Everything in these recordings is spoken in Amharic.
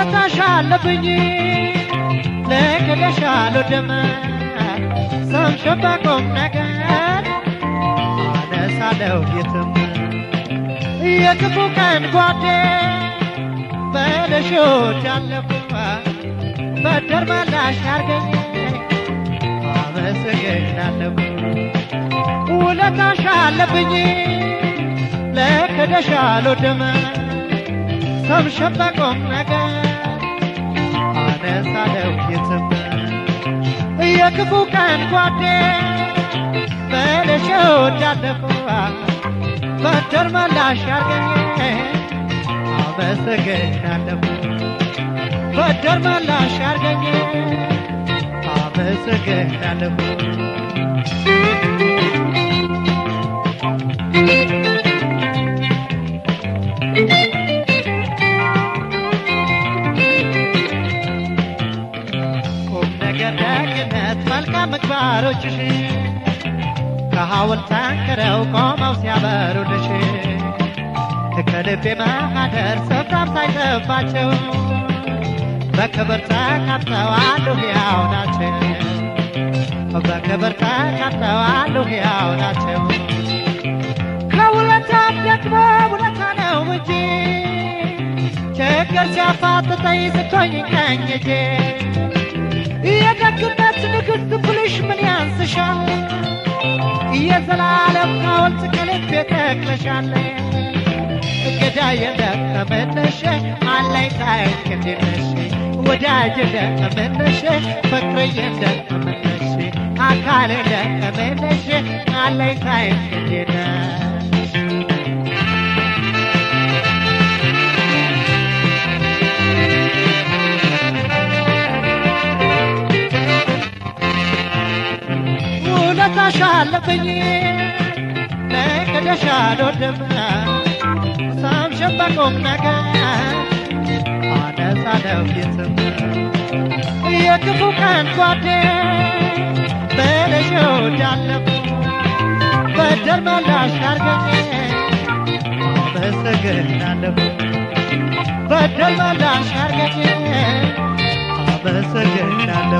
አለብኝ። ልክልሽ አልወድም ሰምሽን በቁም ነገር አነሳለሁ የትም። የክፉ ቀን ጓዴ በለሽ ወዳለሁ በደር መላሽ አርገኝ አመሰግናለሁ። ውለታሽ አለብኝ። ለክደሽ ሰምሽን በቁም ነገር አነሳለሁ የትም የክፉ ቀን ጓዴ በለሽ ወዳለሁ በደር መላሽ አርገኝ አመሰግናለሁ በደር መላሽ አርገኝ አመሰግናለሁ ቁም ምግባሮችሽ ከሐውልት አንክረው ቆመው ሲያበሩልሽ ከልቤ ማህደር ስፍራም ሳይጠባቸው በክብር ተቀምጠዋል ሕያው ናቸው። በክብር ተቀምጠዋል ሕያው ናቸው። ከውለታም ደግሞ ውለታ ነው እንጂ ችግር ሲያፋጥጠኝ ስቶኝ ቀኝ እጄ የደግነት ንግሥት ብልሽ ምን ያንስሻል? የዘላለም ሐውልት ከልቤ ተክለሻል ገዳይ እንደምንሽ አለኝታዬ እንዴነሽ ወዳጅ እንደምንሽ ፍቅርዬ እንደምንሽ አካል እንደምንሽ አለኝታዬ እንዴነሽ ውለታሽ አለብኝ ለክደሽ አልወድም ሳምሽን ነገር አነሳለሁ የትም። የክፉ ቀን ጓዴ በለሽ ወዳለሁ በደር መላሽ አርገኝ አመሰግናለሁ በደር መላሽ አርገኝ አመሰግናለሁ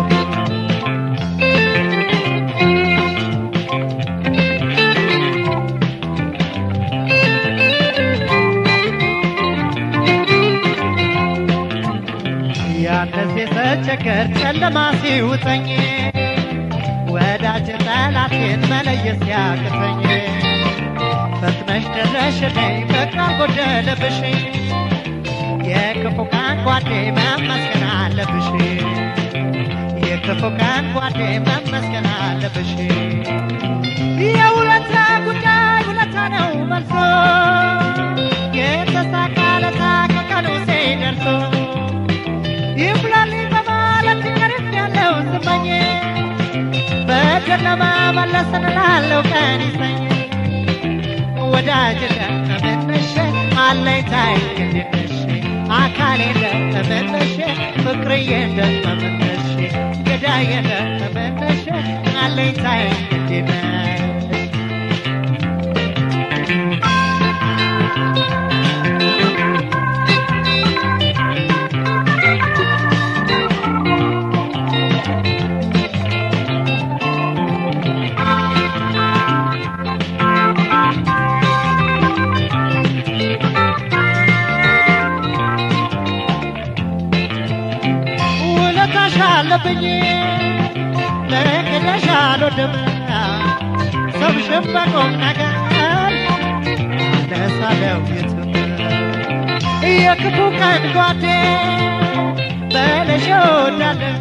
ያነሴ ስቸገር ጨለማ ሲውጠኝ ወዳጅ ጠላቴን መለየት ሲያቅተኝ ፈጥነሽ ደረሽልኝ ፍቅር ጎደለብሽ የክፉ ቀን ጓዴ መመስገን አለብሽ የክፉ ቀን ጓዴ መመስገን አለብሽ። የውለታ ጉዳይ ውለታ ነው መልሶ የተሳካለታ ከቀኑ ሲደርሶ በጨለማ መለስን ላለው ቀን ይሰኝ ወዳጅ እንደምንሽ አለኝታዬ እንድንሽ አካሌ እንደምንሽ ፍቅርዬ እንደምንሽ ገዳዬ እንደምንሽ አለኝታዬ እንድንሽ አለብኝ ለክደሽ አልወድም ሰብሽን በቁም ነገር አነሳለሁ የትም። የክፉ ቀን ጓዴ በለሽ ወዳለሁ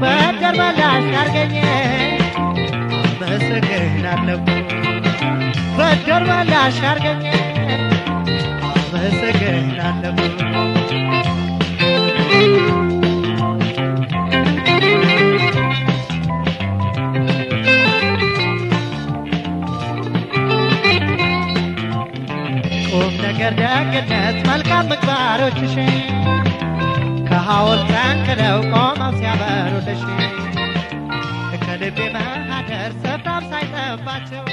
በደር መላሽ አርገኝ አመሰግናለሁ በደር አመሰግናለሁ ነገር ደግነት መልካም ምግባሮችሽ ከሐውልት አንክረው ቆመው ሲያበሩልሽ ከልቤ ማህደር ስፍራም ሳይጠባቸው